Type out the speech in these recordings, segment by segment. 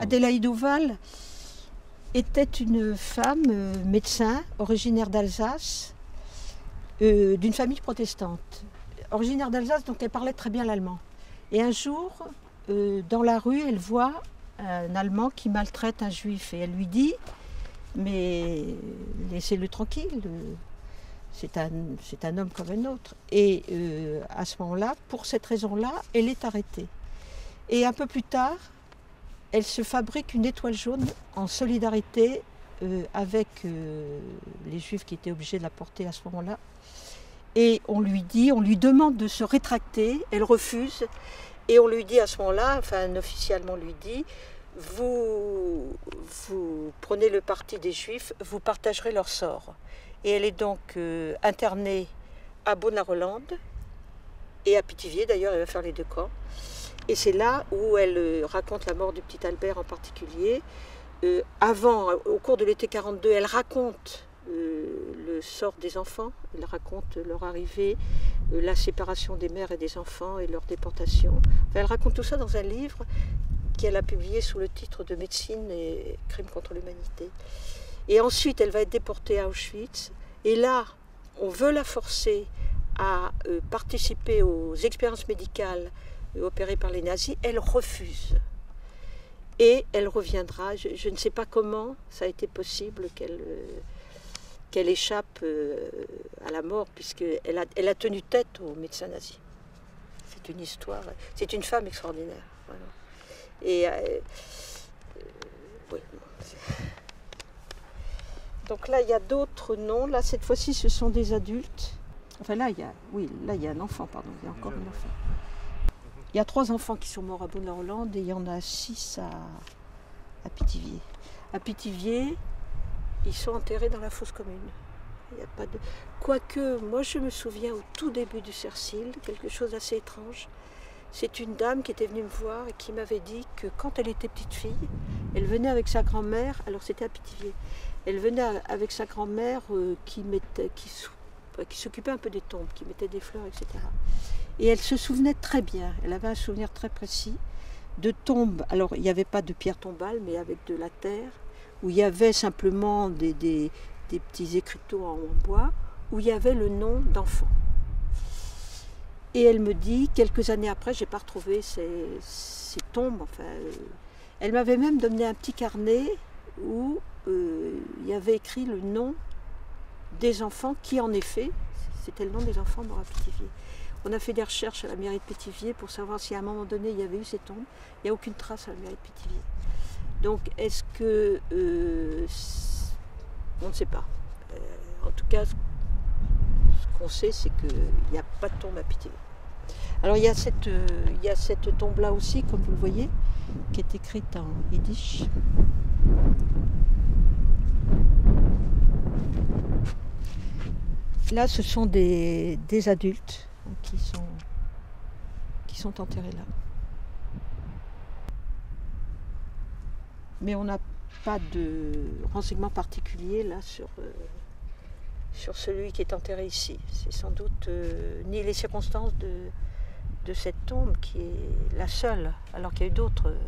Adélaïde Oval était une femme euh, médecin originaire d'Alsace, euh, d'une famille protestante. Originaire d'Alsace, donc elle parlait très bien l'allemand. Et un jour, euh, dans la rue, elle voit un Allemand qui maltraite un juif et elle lui dit Mais laissez-le tranquille, c'est un, c'est un homme comme un autre. Et à ce moment-là, pour cette raison-là, elle est arrêtée. Et un peu plus tard, elle se fabrique une étoile jaune en solidarité euh, avec euh, les juifs qui étaient obligés de la porter à ce moment-là. Et on lui dit, on lui demande de se rétracter, elle refuse, et on lui dit à ce moment-là, enfin officiellement lui dit, vous, prenez le parti des juifs, vous partagerez leur sort. Et elle est donc euh, internée à Beaune-la-Rolande et à Pithiviers, d'ailleurs, elle va faire les deux camps. Et c'est là où elle euh, raconte la mort du petit Albert en particulier. Euh, avant, au cours de l'été 42, elle raconte euh, le sort des enfants, elle raconte leur arrivée, la séparation des mères et des enfants et leur déportation. elle raconte tout ça dans un livre qu'elle a publié sous le titre de Médecine et Crimes contre l'humanité. Et ensuite, elle va être déportée à Auschwitz. Et là, on veut la forcer à participer aux expériences médicales opérée par les nazis, elle refuse. Et elle reviendra. Je, ne sais pas comment ça a été possible qu'elle euh, échappe euh, à la mort, puisqu'elle a, elle a tenu tête aux médecins nazis. C'est une histoire, c'est une femme extraordinaire. Et euh, oui. Donc là, il y a d'autres noms. Là, cette fois-ci, ce sont des adultes. Enfin, là, il y a, oui, là, il y a un enfant, pardon. Il y a encore un enfant. Il y a trois enfants qui sont morts à Beaune-la-Hollande et il y en a six à, à Pithiviers. À Pithiviers, ils sont enterrés dans la fosse commune. Il y a pas de... Quoique, moi je me souviens au tout début du Cercil, quelque chose d'assez étrange. C'est une dame qui était venue me voir et qui m'avait dit que quand elle était petite fille, elle venait avec sa grand-mère, alors c'était à Pithiviers, elle venait avec sa grand-mère euh, qui, mettait, qui s'occupait un peu des tombes, qui mettait des fleurs, etc. Et elle se souvenait très bien, elle avait un souvenir très précis de tombes. Alors il n'y avait pas de pierre tombale, mais avec de la terre, où il y avait simplement des, petits écriteaux en bois, où il y avait le nom d'enfant. Et elle me dit, quelques années après, j'ai pas retrouvé ces, tombes. Euh, elle m'avait même donné un petit carnet où euh, il y avait écrit le nom des enfants qui, en effet, c'était le nom des enfants morts à on a fait des recherches à la mairie de Pétivier pour savoir si à un moment donné il y avait eu ces tombes. Il n'y a aucune trace à la mairie de Pétivier. Donc est-ce que... Euh, on ne sait pas. Euh, en tout cas, ce qu'on sait, c'est qu'il n'y a pas de tombe à Pétivier. Alors il y a cette, euh, tombe-là aussi, comme vous le voyez, qui est écrite en yiddish. Là, ce sont des adultes qui sont enterrés là. Mais on n'a pas de renseignements particuliers là sur, euh, sur celui qui est enterré ici. C'est sans doute euh, ni les circonstances de, de cette tombe qui est la seule, alors qu'il y a eu d'autres euh,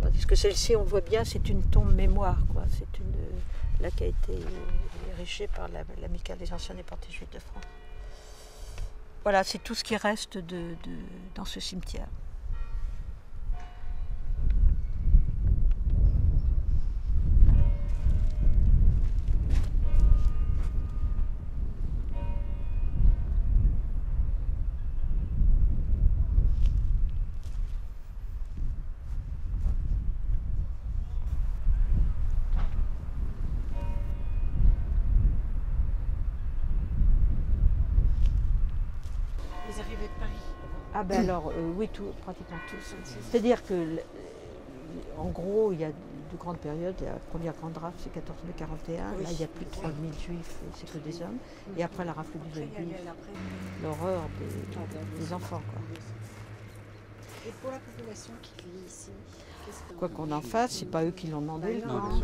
Tandis que celle-ci, on voit bien, c'est une tombe mémoire. Quoi. C'est une, là qui a été érigée par l'amicale des anciens déportés juifs de France. Voilà, c'est tout ce qui reste de, dans ce cimetière. Ah ben alors, euh, oui, tout, pratiquement tous. C'est-à-dire que, en gros, il y a de grandes périodes. La première grande rafle, c'est 1441. Là, il y a plus de 3000 juifs, c'est que des hommes. Et après la rafle du juif, l'horreur des, enfants. Quoi. Et pour la population qui vit ici Quoi qu'on en fasse, c'est pas eux qui l'ont demandé. Non,